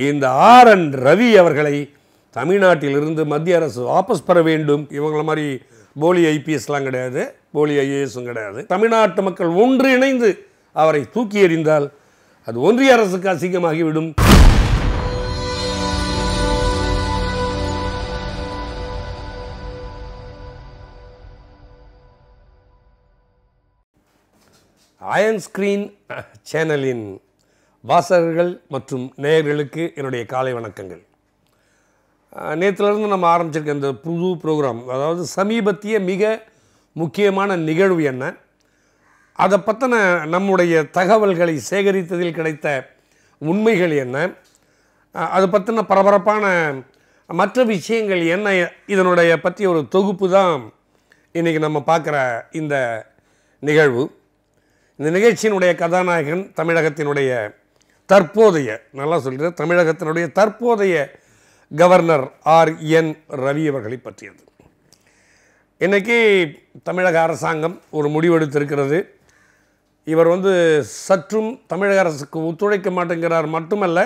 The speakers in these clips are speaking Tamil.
இந்த ஆர் என் ரவி அவர்களை தமிழ்நாட்டிலிருந்து மத்திய அரசு வாபஸ் பெற வேண்டும். இவங்கள மாதிரி போலி ஐபிஎஸ்லாம் கிடையாது போலி ஐஏஎஸும் கிடையாது. தமிழ்நாட்டு மக்கள் ஒன்று இணைந்து அவரை தூக்கி எறிந்தால் அது ஒன்றிய அரசுக்கு அசிங்கமாகிவிடும். அயன் ஸ்கிரீன் சேனலின் வாசகர்கள் மற்றும் நேயர்களுக்கு என்னுடைய காலை வணக்கங்கள். நேற்றுலேருந்து நம்ம ஆரம்பிச்சிருக்க இந்த புது ப்ரோக்ராம் அதாவது சமீபத்திய மிக முக்கியமான நிகழ்வு என்ன அதை பற்றின நம்முடைய தகவல்களை சேகரித்ததில் கிடைத்த உண்மைகள் என்ன அதை பற்றின பரபரப்பான மற்ற விஷயங்கள் என்ன இதனுடைய பற்றிய ஒரு தொகுப்பு தான் இன்றைக்கி நம்ம பார்க்குற இந்த நிகழ்வு. இந்த நிகழ்ச்சியினுடைய கதாநாயகன் தமிழகத்தினுடைய தற்போதைய நல்லா சொல்கிறேன் தமிழகத்தினுடைய தற்போதைய கவர்னர் ஆர். என். ரவி அவர்களை பற்றியது. இன்றைக்கி தமிழக அரசாங்கம் ஒரு முடிவெடுத்திருக்கிறது இவர் வந்து சற்றும் தமிழக அரசுக்கு ஒத்துழைக்க மாட்டேங்கிறார் மட்டுமல்ல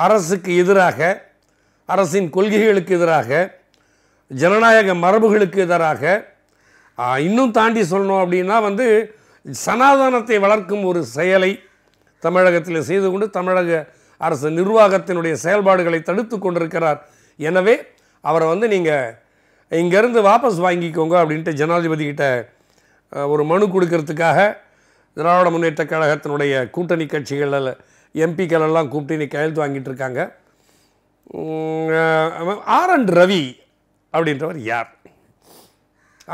அரசுக்கு எதிராக அரசின் கொள்கைகளுக்கு எதிராக ஜனநாயக மரபுகளுக்கு எதிராக இன்னும் தாண்டி சொல்லணும் அப்படின்னா வந்து சனாதனத்தை வளர்க்கும் ஒரு செயலை தமிழகத்தில் செய்து கொண்டு தமிழக அரசு நிர்வாகத்தினுடைய செயல்பாடுகளை தடுத்து கொண்டிருக்கிறார். எனவே அவரை வந்து நீங்கள் இங்கேருந்து வாபஸ் வாங்கிக்கோங்க அப்படின்ட்டு ஜனாதிபதி கிட்ட ஒரு மனு கொடுக்கறதுக்காக திராவிட முன்னேற்ற கழகத்தினுடைய கூட்டணி கட்சிகள் எம்பிக்கள் எல்லாம் கூப்பிட்டு நீ கையெழுத்து வாங்கிட்டு இருக்காங்க. ஆர் என் ரவி அப்படின்றவர் யார்?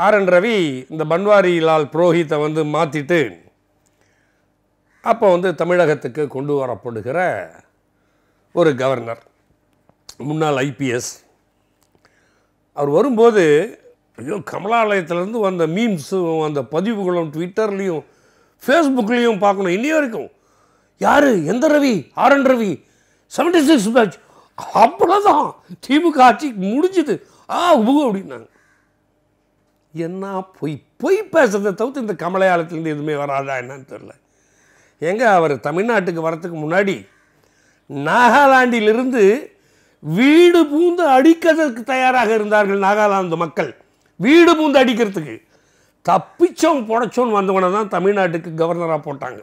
ஆர் என் ரவி இந்த பன்வாரிலால் புரோஹித்தை வந்து மாற்றிட்டு அப்போ வந்து தமிழகத்துக்கு கொண்டு வரப்படுகிற ஒரு கவர்னர் முன்னாள் ஐபிஎஸ் அவர் வரும்போது ஐயோ கமலாலயத்திலேருந்து வந்த மீம்ஸும் அந்த பதிவுகளும் ட்விட்டர்லேயும் ஃபேஸ்புக்லேயும் பார்க்கணும். இன்னி வரைக்கும். யார்? எந்த Ravi? R N Ravi? Seventy six batch அவ்வளோதான் திமுக ஆட்சி முடிஞ்சுது. ஆ உபு அப்படின்னாங்க. என்ன பொய் பொய் பேசுறதை தவிர்த்து இந்த கமலையாளத்துலேருந்து எதுவுமே வராதா என்னன்னு தெரில எங்க அவர் தமிழ்நாட்டுக்கு வரத்துக்கு முன்னாடி? நாகாலாண்டிலிருந்து வீடு பூந்து அடிக்கிறதுக்கு தயாராக இருந்தார்கள் நாகாலாந்து மக்கள். வீடு பூந்து அடிக்கிறதுக்கு. தப்பிச்சோம் புடைச்சோம் வந்தவனை தான் தமிழ்நாட்டுக்கு கவர்னராக போட்டாங்க.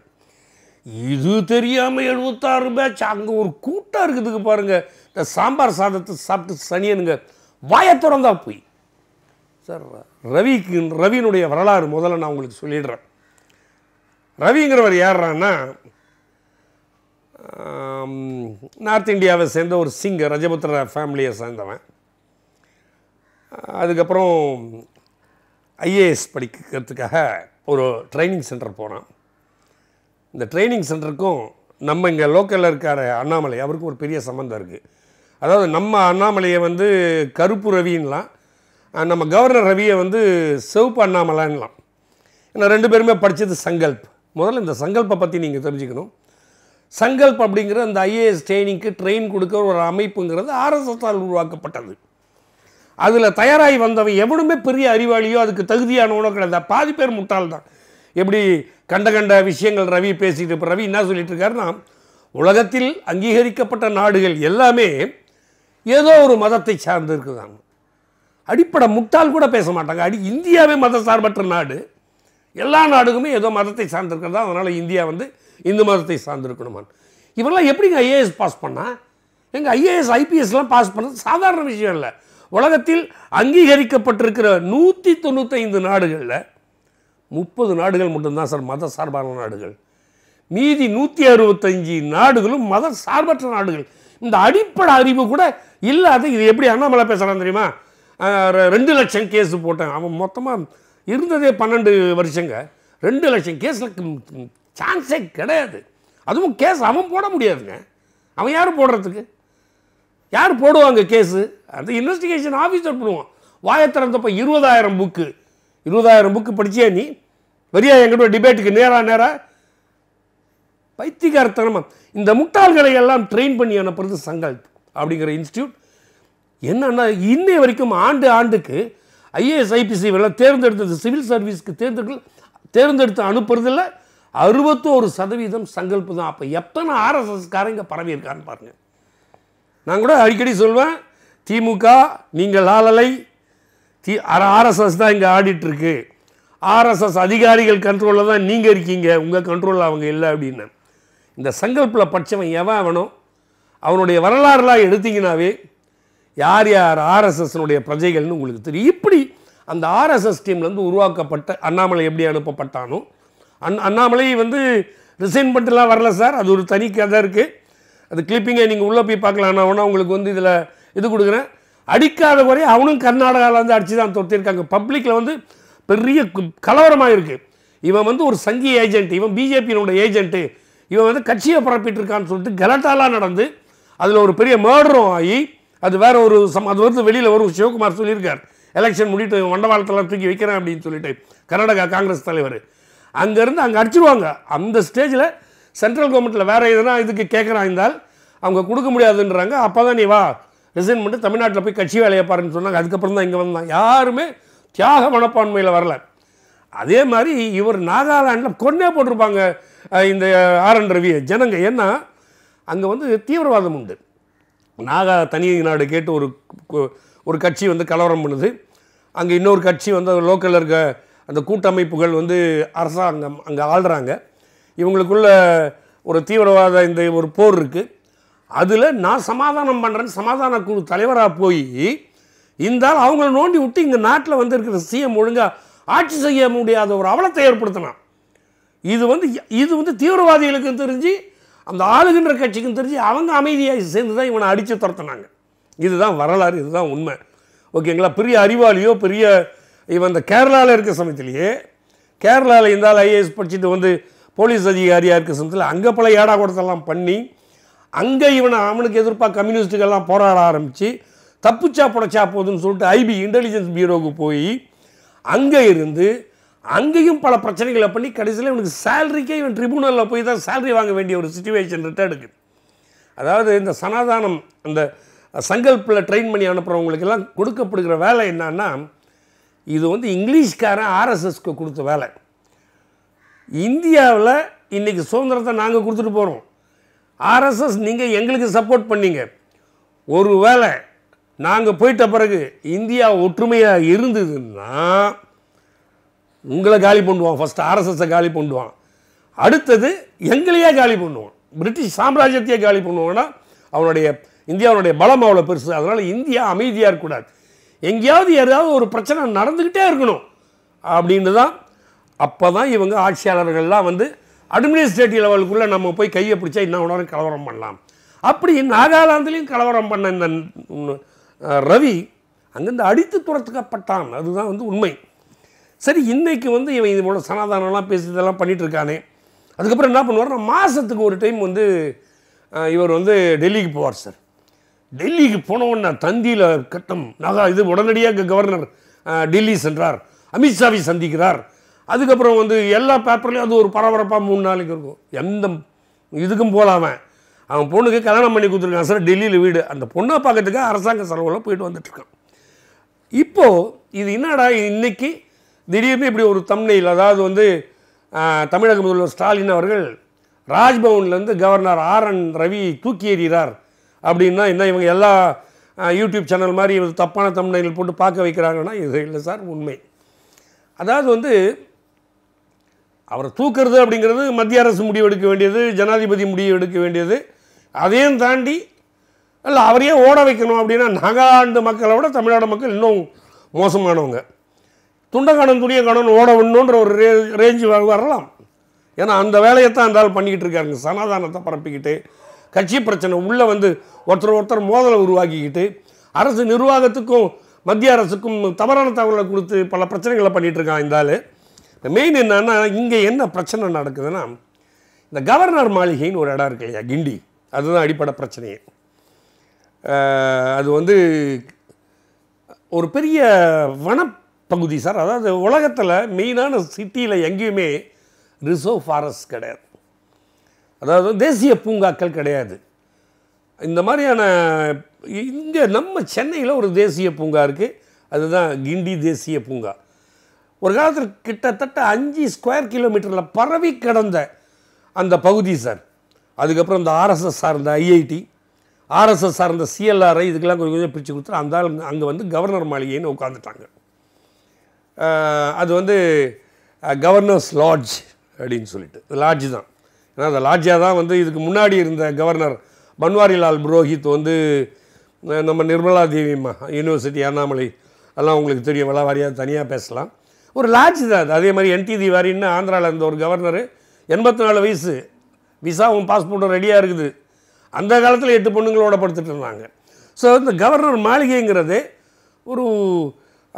இது தெரியாமல் எழுபத்தாறு பேட்ச் அங்கே ஒரு கூட்டம் இருக்குதுக்கு பாருங்கள் இந்த சாம்பார் சாதத்தை சாப்பிட்டு சனியனுங்க வாயை திறந்தா போய். சார் ரவிக்கு ரவியினுடைய வரலாறு முதல்ல நான் உங்களுக்கு சொல்லிடுறேன். ரவிங்கிறவர் யாருன்னா நார்த் இந்தியாவை சேர்ந்த ஒரு சிங்கர் ரஜபுத்திர ஃபேமிலியை சேர்ந்தவன். அதுக்கப்புறம் ஐஏஎஸ் படிக்கிறதுக்காக ஒரு ட்ரைனிங் சென்டர் போனான். இந்த ட்ரைனிங் சென்டருக்கும் நம்ம இங்கே லோக்கலில் இருக்கிற அண்ணாமலை அவருக்கும் ஒரு பெரிய சம்மந்தம் இருக்குது அதாவது நம்ம அண்ணாமலையை வந்து கருப்பு ரவின்லாம் நம்ம கவர்னர் ரவியை வந்து சிவப்பு அண்ணாமலைன்லாம். ஏன்னா ரெண்டு பேருமே படித்தது சங்கல்ப். முதல்ல இந்த சங்கல்பை பற்றி நீங்கள் தெரிஞ்சுக்கணும். சங்கல்ப் அப்படிங்கிற அந்த ஐஏஎஸ் ட்ரைனிங்க்கு ட்ரெயின் கொடுக்குற ஒரு அமைப்புங்கிறது ஆர்எஸ்எஸ்ஆல் உருவாக்கப்பட்டது. அதில் தயாராகி வந்தவன் எவனுமே பெரிய அறிவாளியோ அதுக்கு தகுதியானவனோ கிடையாது. பாதி பேர் முட்டாள் தான். எப்படி கண்ட கண்ட விஷயங்கள் ரவி பேசிகிட்டு இப்போ ரவி என்ன சொல்லிட்டு இருக்காருன்னா உலகத்தில் அங்கீகரிக்கப்பட்ட நாடுகள் எல்லாமே ஏதோ ஒரு மதத்தை சார்ந்து இருக்குதாங்க அடிப்படை முட்டாள் கூட பேச மாட்டாங்க. அடி இந்தியாவே மத சார்பற்ற நாடு. எல்லா நாடுகளுமே ஏதோ மதத்தை சார்ந்திருக்கிறதா அதனால் இந்தியா வந்து இந்து மதத்தை சார்ந்திருக்கணுமான். இவரெல்லாம் எப்படிங்க ஐஏஎஸ் பாஸ் பண்ணால் எங்கள் ஐஏஎஸ் ஐபிஎஸ்லாம் பாஸ் பண்ணுறது சாதாரண விஷயம் இல்லை. உலகத்தில் அங்கீகரிக்கப்பட்டிருக்கிற நூற்றி தொண்ணூத்தைந்து நாடுகளில் முப்பது நாடுகள் மட்டும்தான் சார் மத சார்பான நாடுகள். மீதி நூற்றி அறுபத்தஞ்சு நாடுகளும் மத சார்பற்ற நாடுகள். இந்த அடிப்படை அறிவு கூட இல்லாத இது எப்படி அண்ணாமலை பேசுகிறான் தெரியுமா? ரெ- ரெண்டு லட்சம் கேஸ் போட்டேன். அவன் மொத்தமாக இருந்ததே பன்னெண்டு வருஷங்க. ரெண்டு லட்சம் கேஸில் சான்ஸே கிடையாது. அதுவும் கேஸ் அவன் போட முடியாதுங்க. அவன் யார் போடுறதுக்கு? யார் போடுவாங்க கேஸு? அந்த இன்வெஸ்டிகேஷன் ஆஃபீஸர் பண்ணுவான் வாயை திறந்தப்போ இருபதாயிரம் புக்கு. இருபதாயிரம் புக்கு படித்தே நீ? வரியா எங்கிட்ட டிபேட்டுக்கு நேராக நேராக பைத்தியகாரத்தனமா இந்த முட்டாள்களை எல்லாம் ட்ரெயின் பண்ணி அனுப்புறது சங்கல்ப் அப்படிங்கிற இன்ஸ்டியூட் என்னன்னா இன்னை வரைக்கும் ஆண்டு ஆண்டுக்கு ஐஏஎஸ் ஐபிசி எல்லாம் தேர்ந்தெடுத்தது சிவில் சர்வீஸ்க்கு தேர்ந்தெடுக்க தேர்ந்தெடுத்து அனுப்புறதில் அறுபத்தோரு சதவீதம் சங்கல்பு தான். அப்போ எத்தனை ஆர்எஸ்எஸ்காரங்க பரவி இருக்கான்னு பாருங்கள் நான் கூட அடிக்கடி சொல்வேன் திமுக நீங்கள் ஆளலை. தி ஆர்எஸ்எஸ் தான் இங்கே ஆடிட்டுருக்கு. ஆர்எஸ்எஸ் அதிகாரிகள் கண்ட்ரோலில் தான் நீங்கள் இருக்கீங்க. உங்கள் கண்ட்ரோலில் அவங்க இல்லை அப்படின்னு. இந்த சங்கல்பில் பட்சவன் எவன் அவனோ? அவனுடைய வரலாறுலாம் எடுத்தீங்கன்னாவே யார் யார் ஆர்எஸ்எஸ்னுடைய பிரஜைகள்னு உங்களுக்கு தெரியும். இப்படி அந்த ஆர்எஸ்எஸ் டீம்லேருந்து உருவாக்கப்பட்ட அண்ணாமலை எப்படி அனுப்பப்பட்டானோ அண் அண்ணாமலை வந்து ரிசைன் பண்ணிட்டுலாம் வரல சார் அது ஒரு தனி கதை இருக்குது அது கிளிப்பிங்கை நீங்கள் உள்ளே போய் பார்க்கலாம். நான் உங்களுக்கு வந்து இதில் இது கொடுக்குறேன். அடிக்காத குறைய அவனும் கர்நாடகாவில் வந்து அடித்து தான் தொத்திருக்காங்க பப்ளிக்கில் வந்து பெரிய கலவரமாக இருக்குது இவன் வந்து ஒரு சங்கி ஏஜென்ட் இவன் பிஜேபியினுடைய ஏஜென்ட்டு இவன் வந்து கட்சியை பரப்பிட்டு இருக்கான்னு சொல்லிட்டு கலட்டாலாம் நடந்து அதில் ஒரு பெரிய மர்டரும் ஆகி அது வேற ஒரு சம் அது வந்து வெளியில் வரும். சிவகுமார் சொல்லியிருக்கார். எலெக்ஷன் முடிட்டு வண்டவாளத்தெல்லாம் தூக்கி வைக்கிறேன் அப்படின்னு சொல்லிட்டு. கர்நாடகா காங்கிரஸ் தலைவர். அங்கேருந்து அங்கே அடிச்சிருவாங்க. அந்த ஸ்டேஜில் சென்ட்ரல் கவர்மெண்ட்டில் வேறு எதுனா இதுக்கு கேட்குறான் இருந்தால் அவங்க கொடுக்க முடியாதுன்றாங்க. அப்போ தான் நீ வா ரிசைன் பண்ணிட்டு தமிழ்நாட்டில் போய் கட்சி வேலையை பாருன்னு சொன்னாங்க. அதுக்கப்புறம் தான் இங்கே வந்தான். யாருமே தியாக மனப்பான்மையில் வரல. அதே மாதிரி இவர் நாகாலாண்டில் கொன்னே போட்டிருப்பாங்க இந்த ஆர் என் ரவியை. ஜனங்க ஏன்னா அங்கே வந்து தீவிரவாதம் உண்டு. நாகா தனி நாடு கேட்டு ஒரு ஒரு கட்சி வந்து கலவரம் பண்ணுது. அங்கே இன்னொரு கட்சி வந்து லோக்கலில் இருக்க அந்த கூட்டமைப்புகள் வந்து அரசாங்கம் அங்கே ஆள்றாங்க. இவங்களுக்குள்ள ஒரு தீவிரவாத இந்த ஒரு போர் இருக்குது அதில் நான் சமாதானம் பண்ணுறேன்னு சமாதான குழு தலைவராக போய் இருந்தால் அவங்கள நோண்டி விட்டு இங்கே நாட்டில் வந்து இருக்கிற சிஎம் ஒழுங்காக ஆட்சி செய்ய முடியாத ஒரு அவலத்தை ஏற்படுத்தினான். இது வந்து இது வந்து தீவிரவாதிகளுக்கு தெரிஞ்சு அந்த ஆளுகின்ற கட்சிக்கும் தெரிஞ்சு அவங்க அமைதியாக சேர்ந்து தான் இவனை அடித்து துரத்துனாங்க. இதுதான் வரலாறு இதுதான் உண்மை. ஓகேங்களா? பெரிய அறிவாளியோ பெரிய இவன் இந்த கேரளாவில் இருக்க சமயத்திலேயே கேரளாவில் இந்த ஆள் ஐஏஎஸ் படிச்சுட்டு வந்து போலீஸ் அதிகாரியாக இருக்க சமயத்தில் அங்கே பல ஏடா கூடத்தெல்லாம் பண்ணி அங்கே இவனை அவனுக்கு எதிர்ப்பாக கம்யூனிஸ்ட்டுக்கெல்லாம் போராட ஆரம்பித்து தப்புச்சா புடச்சா போதுன்னு சொல்லிட்டு ஐபி இன்டெலிஜென்ஸ் பியூரோவுக்கு போய் அங்கே இருந்து அங்கேயும் பல பிரச்சனைகளை பண்ணி கடைசியில் இவனுக்கு சேலரிக்கே இவன் ட்ரிபுனலில் போய் தான் சேலரி வாங்க வேண்டிய ஒரு சுச்சுவேஷன் ரிட்டர்னுக்கு அதாவது இந்த சனாதானம் அந்த சங்கல்பில் ட்ரெயின் பண்ணி அனுப்புகிறவங்களுக்கெல்லாம் கொடுக்கப்படுகிற வேலை என்னன்னா இது வந்து இங்கிலீஷ்காரன் ஆர்எஸ்எஸ்க்கு கொடுத்த வேலை. இந்தியாவில் இன்றைக்கி சுதந்திரத்தை நாங்கள் கொடுத்துட்டு போகிறோம் ஆர்எஸ்எஸ் நீங்கள் எங்களுக்கு சப்போர்ட் பண்ணீங்க. ஒரு வேளை நாங்கள் போயிட்ட பிறகு இந்தியா ஒற்றுமையாக இருந்ததுன்னா உங்களை காலி பண்ணுவான். ஃபஸ்ட்டு ஆர்எஸ்எஸை காலி பண்ணுவான். அடுத்தது எங்களையே காலி பண்ணுவான். பிரிட்டிஷ் சாம்ராஜ்யத்தையே காலி பண்ணுவான்னா அவனுடைய இந்தியாவுடைய பலம் அவ்வளோ பெருசு. அதனால் இந்தியா அமைதியாக இருக்கக்கூடாது. எங்கேயாவது யாராவது ஒரு பிரச்சனை நடந்துக்கிட்டே இருக்கணும். அப்படின்னு தான் அப்போ தான் இவங்க ஆட்சியாளர்கள்லாம் வந்து அட்மினிஸ்ட்ரேட்டிவ் லெவலுக்குள்ளே நம்ம போய் கையை பிடிச்சா இன்னும் உடனே கலவரம் பண்ணலாம். அப்படி நாகாலாந்துலேயும் கலவரம் பண்ண இந்த ரவி அங்கேருந்து அடித்து துரத்துக்கப்பட்டான். அதுதான் வந்து உண்மை. சரி இன்றைக்கு வந்து இவன் இது போல் சனாதானம்லாம் பேசி இதெல்லாம் பண்ணிகிட்டு இருக்கானே அதுக்கப்புறம் என்ன பண்ணுவார்னா மாதத்துக்கு ஒரு டைம் வந்து இவர் வந்து டெல்லிக்கு போவார் சார். டெல்லிக்கு போன தந்தியில் கட்டம் நாகா இது உடனடியாக கவர்னர் டெல்லி சென்றார். அமித்ஷாவை சந்திக்கிறார். அதுக்கப்புறம் வந்து எல்லா பேப்பர்லேயும் அது ஒரு பரபரப்பாக மூணு நாளைக்கு இருக்கும். எந்த இதுக்கும் போகலாமன் அவன். பொண்ணுக்கு கல்யாணம் பண்ணி கொடுத்துருக்கான் சார். டெல்லியில் வீடு. அந்த பொண்ணை பார்க்கறதுக்கு அரசாங்க செலவில் போயிட்டு வந்துட்டுருக்கான். இப்போது இது என்னடா இன்னைக்கு திடீர்னு இப்படி ஒரு தம்னையில் அதாவது வந்து தமிழக முதல்வர் ஸ்டாலின் அவர்கள் ராஜ்பவன்லேருந்து கவர்னர் ஆர் என் ரவி தூக்கி எறிகிறார் அப்படின்னா என்ன இவங்க எல்லா யூடியூப் சேனல் மாதிரி இது தப்பான தம்னையில் போட்டு பார்க்க வைக்கிறாங்கன்னா இது இல்லை சார் உண்மை. அதாவது வந்து அவரை தூக்குறது அப்படிங்கிறது மத்திய அரசு முடிவு எடுக்க வேண்டியது ஜனாதிபதி முடிவு எடுக்க வேண்டியது. அதையும் தாண்டி இல்லை அவரையே ஓட வைக்கணும் அப்படின்னா நாகாலாந்து மக்களை விட தமிழ்நாடு மக்கள் இன்னும் மோசமானவங்க. துண்டக்கானன் துணியக்கானன் ஓட விடணுன்ற ஒரு ரே ரேஞ்சு வரலாம். ஏன்னா அந்த வேலையை தான் அந்த ஆள் பண்ணிக்கிட்டு இருக்காருங்க சனாதானத்தை பரப்பிக்கிட்டு கட்சி பிரச்சனை உள்ளே வந்து ஒருத்தர் ஒருத்தர் மோதலை உருவாக்கிக்கிட்டு அரசு நிர்வாகத்துக்கும் மத்திய அரசுக்கும் தவறான தகவலை கொடுத்து பல பிரச்சனைகளை பண்ணிகிட்டு இருக்கான் இந்த ஆள். மெயின் என்னன்னா இங்கே என்ன பிரச்சனை நடக்குதுன்னா இந்த கவர்னர் மாளிகைன்னு ஒரு இடம் இருக்கு இல்லையா கிண்டி. அதுதான் அடிப்படை பிரச்சனையே. அது வந்து ஒரு பெரிய வன பகுதி சார். அதாவது உலகத்தில் மெயினான சிட்டியில் எங்கேயுமே ரிசர்வ் ஃபாரஸ்ட் கிடையாது. அதாவது தேசிய பூங்காக்கள் கிடையாது. இந்த மாதிரியான இங்கே நம்ம சென்னையில் ஒரு தேசிய பூங்கா இருக்குது அதுதான் கிண்டி தேசிய பூங்கா. ஒரு காலத்தில் கிட்டத்தட்ட அஞ்சு ஸ்கொயர் கிலோமீட்டரில் பரவி கிடந்த அந்த பகுதி சார். அதுக்கப்புறம் இந்த ஆர்எஸ்எஸ் சார்ந்த ஐஐடி ஆர்எஸ்எஸ் சார்ந்த சிஎல்ஆர்ஐ இதுக்கெல்லாம் கொஞ்சம் கொஞ்சம் பிரித்து கொடுத்துட்டு அந்த அங்கே வந்து கவர்னர் மாளிகைன்னு உட்காந்துட்டாங்க அது வந்து கவர்னர்ஸ் லாட்ஜ் அப்படின்னு சொல்லிட்டு. லாட்ஜ் தான். ஏன்னா அந்த லாட்ஜாக தான் வந்து இதுக்கு முன்னாடி இருந்த கவர்னர் பன்வாரிலால் புரோஹித் வந்து நம்ம நிர்மலா தேவிம்மா யூனிவர்சிட்டி அண்ணாமலை அதெல்லாம் உங்களுக்கு தெரியும். விழா வாரியாக தனியாக பேசலாம். ஒரு லாட்ஜ் தான் அது. அதே மாதிரி என்டி திவாரின்னு ஆந்திராவில் இருந்த ஒரு கவர்னர் எண்பத்தி நாலு வயசு. விசாவும் பாஸ்போர்ட்டும் ரெடியாக இருக்குது. அந்த காலத்தில் எட்டு பொண்ணுங்களோட படுத்துட்டு இருந்தாங்க. ஸோ இந்த கவர்னர் மாளிகைங்கிறது ஒரு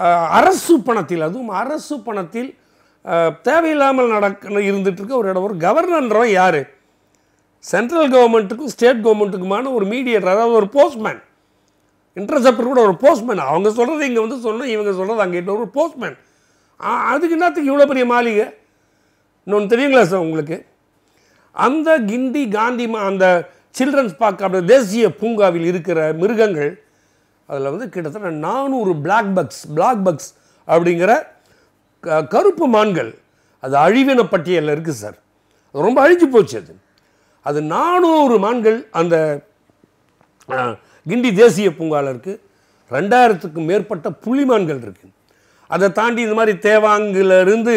அரசு பணத்தில் அதுவும் அரசு பணத்தில் தேவையில்லாமல் நடக்க இருந்துகிட்ருக்க ஒரு இடம். ஒரு கவர்னன்றவன் யார்? சென்ட்ரல் கவர்மெண்ட்டுக்கும் ஸ்டேட் கவர்மெண்ட்டுக்குமான ஒரு மீடியேட்டர் அதாவது ஒரு போஸ்ட்மேன். இன்டர்செப்டர் கூட ஒரு போஸ்ட்மேன். அவங்க சொல்கிறது இங்கே வந்து சொன்னோம் இவங்க சொல்கிறது அங்கே ஒரு போஸ்ட்மேன். அதுக்கு என்னத்துக்கு இவ்வளோ பெரிய மாளிகை? இன்னொன்று தெரியுங்களா சார் உங்களுக்கு? அந்த கிண்டி காந்தி மா- அந்த சில்ட்ரன்ஸ் பார்க் அப்படி தேசிய பூங்காவில் இருக்கிற மிருகங்கள் அதில் வந்து கிட்டத்தட்ட நானூறு பிளாக் பக்ஸ் பிளாக் பக்ஸ் அப்படிங்கிற க- கருப்பு மான்கள். அது அழிவின பட்டியலில் இருக்குது சார் அது ரொம்ப அழிஞ்சு போச்சு அது. அது நானூறு மான்கள் அந்த கிண்டி தேசிய பூங்காவில் இருக்குது ரெண்டாயிரத்துக்கும் மேற்பட்ட புள்ளிமான்கள் இருக்குது அதை தாண்டி இந்த மாதிரி தேவாங்கிலிருந்து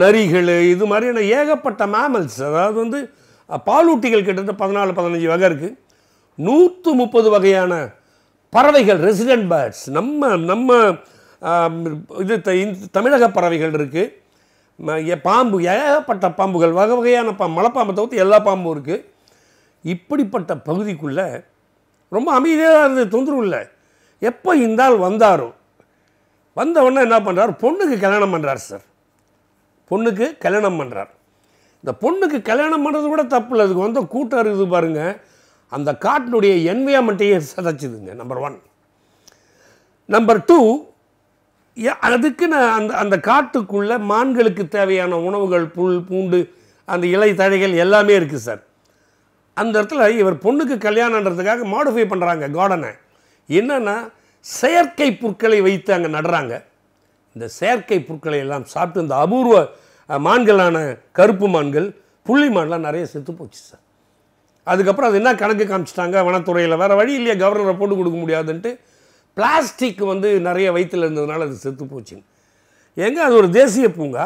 நரிகள் இது மாதிரியான ஏகப்பட்ட மேமல்ஸ் அதாவது வந்து பாலூட்டிகள் கிட்டத்தட்ட பதினாலு பதினஞ்சு வகை இருக்குது நூற்று முப்பது வகையான பறவைகள் ரெசிடென்ட் பேர்ட்ஸ் நம்ம நம்ம இது த- தமிழக பறவைகள் இருக்குது பாம்பு ஏகப்பட்ட பாம்புகள் வகை வகையான பா மலைப்பாம்பை தவிர்த்து எல்லா பாம்பும் இருக்குது இப்படிப்பட்ட பகுதிக்குள்ளே ரொம்ப அமைதியாக இருந்தது தொந்தரவு இல்லை. எப்போ இந்த ஆள் வந்தாரோ வந்த உடனே என்ன பண்ணுறார் பொண்ணுக்கு கல்யாணம் பண்ணுறார் சார் பொண்ணுக்கு கல்யாணம் பண்ணுறார் இந்த பொண்ணுக்கு கல்யாணம் பண்ணுறது கூட தப்பு இல்லை. அதுக்கு வந்து கூட்டம் இருக்குது பாருங்கள் அந்த காட்டினுடைய என்வியாமெண்ட்டையே சதைச்சுதுங்க? நம்பர் ஒன் நம்பர் டூ அதுக்கு நான் அந்த அந்த காட்டுக்குள்ளே மான்களுக்கு தேவையான உணவுகள் புல் பூண்டு அந்த இலை தழைகள் எல்லாமே இருக்குது சார் அந்த இடத்துல இவர் பொண்ணுக்கு கல்யாணன்றதுக்காக மாடிஃபை பண்ணுறாங்க கார்டனை என்னென்னா செயற்கை புற்களை வைத்து அங்கே நடுறாங்க. இந்த செயற்கை புற்களை எல்லாம் சாப்பிட்டு இந்த அபூர்வ மான்களான கருப்பு மான்கள் புள்ளி மான்லாம் நிறைய செத்து போச்சு சார் அதுக்கப்புறம் அது என்ன கணக்கு காமிச்சிட்டாங்க? வனத்துறையில் வேறு வழி இல்லையா கவர்னரை போட்டு கொடுக்க முடியாதுன்ட்டு பிளாஸ்டிக் வந்து நிறைய வயிற்றில் இருந்ததுனால அது செத்து போச்சு எங்க? அது ஒரு தேசிய பூங்கா.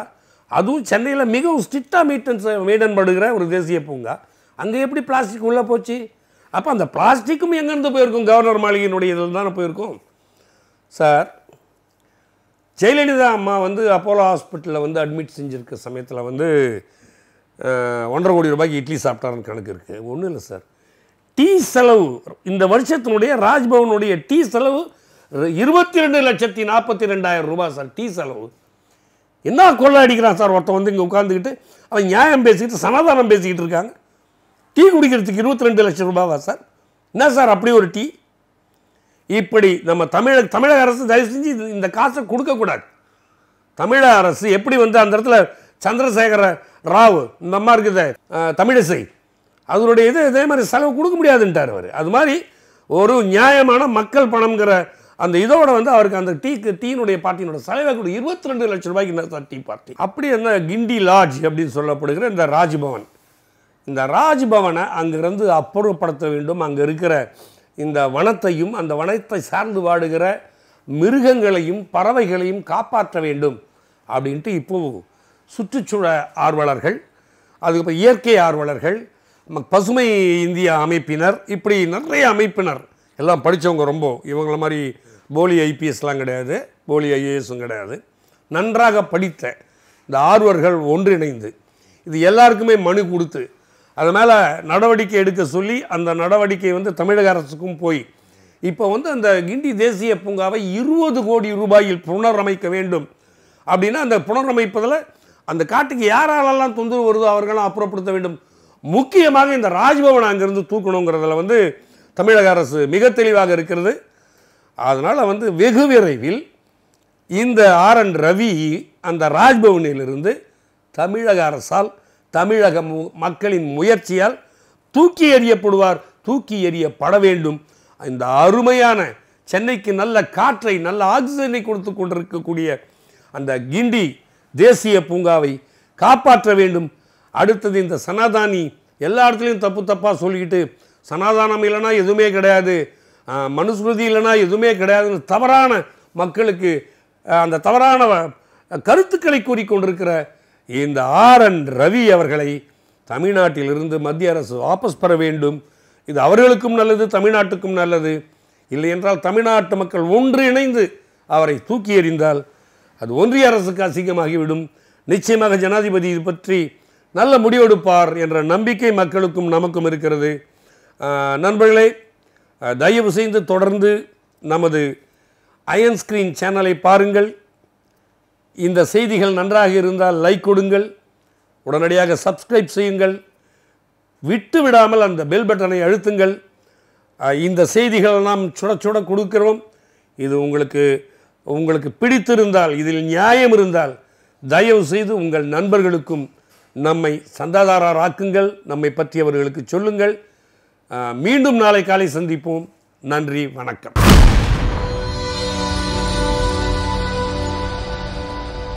அதுவும் சென்னையில் மிகவும் ஸ்ட்ரிக்டாக மெயின்டென்ஸ் மெயின்டைன் படுகிற ஒரு தேசிய பூங்கா. அங்கே எப்படி பிளாஸ்டிக் உள்ளே போச்சு? அப்போ அந்த பிளாஸ்டிக்கும் எங்கேருந்து போயிருக்கும்? கவர்னர் மாளிகையினுடைய இதில் தானே போயிருக்கும்? சார் ஜெயலலிதா அம்மா வந்து அப்போலோ ஹாஸ்பிட்டலில் வந்து அட்மிட் செஞ்சுருக்க சமயத்தில் வந்து ஒன்றரை கோடி ரூபாய்க்கு இட்லி சாப்பிட்டாருன்னு கணக்கு இருக்குது ஒன்றும் இல்லை சார். டீ செலவு இந்த வருஷத்தினுடைய ராஜ்பவனுடைய டீ செலவு இருபத்தி ரெண்டு லட்சத்தி நாற்பத்தி ரெண்டாயிரம் ரூபாய் சார் டீ செலவு. என்ன கொள்ளை அடிக்கிறான் சார் ஒருத்தன் வந்து இங்கே உட்காந்துக்கிட்டு அவன் நியாயம் பேசிக்கிட்டு சமாதானம் பேசிக்கிட்டு இருக்காங்க. டீ குடிக்கிறதுக்கு இருபத்தி ரெண்டு லட்சம் ரூபாவா சார்? என்ன சார் அப்படி ஒரு டீ? இப்படி நம்ம தமிழக தமிழக அரசு தயவு செஞ்சு இந்த காசை கொடுக்கக்கூடாது. தமிழக அரசு எப்படி வந்து அந்த இடத்துல சந்திரசேகர ராவ் இந்த அம்மா இருக்குது தமிழிசை. அதனுடைய இது இதே மாதிரி செலவு கொடுக்க முடியாதுன்ட்டார் அவர். அது மாதிரி ஒரு நியாயமான மக்கள் பணம்ங்கிற அந்த இதோட வந்து அவருக்கு அந்த டீக்கு டீனுடைய பார்ட்டியினுடைய செலவை கூட இருபத்தி ரெண்டு லட்சம் ரூபாய்க்கு என்ன டீ பார்ட்டி. அப்படி என்ன கிண்டி லாட்ஜ் அப்படின்னு சொல்லப்படுகிற இந்த ராஜ்பவன். இந்த ராஜ்பவனை அங்கிருந்து அப்புறப்படுத்த வேண்டும். அங்கே இருக்கிற இந்த வனத்தையும் அந்த வனத்தை சார்ந்து வாடுகிற மிருகங்களையும் பறவைகளையும் காப்பாற்ற வேண்டும் அப்படின்ட்டு இப்போது சுற்றுச்சூழல் ஆர்வலர்கள் அதுக்கப்புறம் இயற்கை ஆர்வலர்கள் பசுமை இந்தியா அமைப்பினர் இப்படி நிறைய அமைப்பினர். எல்லாம் படித்தவங்க ரொம்ப இவங்கள மாதிரி போலி ஐபிஎஸ்லாம் கிடையாது போலி ஐஏஎஸும் கிடையாது. நன்றாக படித்த இந்த ஆர்வர்கள் ஒன்றிணைந்து இது எல்லாருக்குமே மனு கொடுத்து அது மேலே நடவடிக்கை எடுக்க சொல்லி அந்த நடவடிக்கை வந்து தமிழக அரசுக்கும் போய் இப்போ வந்து அந்த கிண்டி தேசிய பூங்காவை இருபது கோடி ரூபாயில் புனரமைக்க வேண்டும். அப்படின்னா அந்த புனரமைப்பதில் அந்த காட்டுக்கு யாராலெல்லாம் தொந்தரவு வருதோ அவர்களும் அப்புறப்படுத்த வேண்டும். முக்கியமாக இந்த ராஜ்பவனை அங்கிருந்து தூக்கணுங்கிறதுல வந்து தமிழக அரசு மிக தெளிவாக இருக்கிறது. அதனால் வந்து வெகு விரைவில் இந்த ஆர் என் ரவி அந்த ராஜ்பவனிலிருந்து தமிழக அரசால் தமிழக மக்களின் முயற்சியால் தூக்கி எறியப்படுவார் தூக்கி எறியப்பட வேண்டும். இந்த அருமையான சென்னைக்கு நல்ல காற்றை நல்ல ஆக்சிஜனை கொடுத்து கொண்டிருக்கக்கூடிய அந்த கிண்டி தேசிய பூங்காவை காப்பாற்ற வேண்டும். அடுத்தது இந்த சனாதானி எல்லா இடத்துலையும் தப்பு தப்பாக சொல்லிக்கிட்டு சனாதானம் இல்லைன்னா எதுவுமே கிடையாது மனுஸ்மிருதி இல்லைன்னா எதுவுமே கிடையாதுன்னு தவறான மக்களுக்கு அந்த தவறான கருத்துக்களை கூறிக்கொண்டிருக்கிற இந்த ஆர் என் ரவி அவர்களை தமிழ்நாட்டிலிருந்து மத்திய அரசு வாபஸ் பெற வேண்டும். இது அவர்களுக்கும் நல்லது தமிழ்நாட்டுக்கும் நல்லது. இல்லை என்றால் தமிழ்நாட்டு மக்கள் ஒன்று இணைந்து அவரை தூக்கி எறிந்தால் அது ஒன்றிய அரசுக்கு அசிங்கமாகிவிடும். நிச்சயமாக ஜனாதிபதி இது பற்றி நல்ல முடிவெடுப்பார் என்ற நம்பிக்கை மக்களுக்கும் நமக்கும் இருக்கிறது. நண்பர்களே தயவு செய்து தொடர்ந்து நமது அயன் ஸ்கிரீன் சேனலை பாருங்கள். இந்த செய்திகள் நன்றாக இருந்தால் லைக் கொடுங்கள். உடனடியாக சப்ஸ்கிரைப் செய்யுங்கள். விட்டு விடாமல் அந்த பெல் பட்டனை அழுத்துங்கள். இந்த செய்திகள் நாம் சுட சுட கொடுக்கிறோம். இது உங்களுக்கு உங்களுக்கு பிடித்திருந்தால் இதில் நியாயம் இருந்தால் தயவு செய்து உங்கள் நண்பர்களுக்கும் நம்மை சந்தாதாரராக்குங்கள் நம்மை பற்றி அவர்களுக்கு சொல்லுங்கள் மீண்டும் நாளை காலை சந்திப்போம். நன்றி வணக்கம்.